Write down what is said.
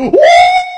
Woo!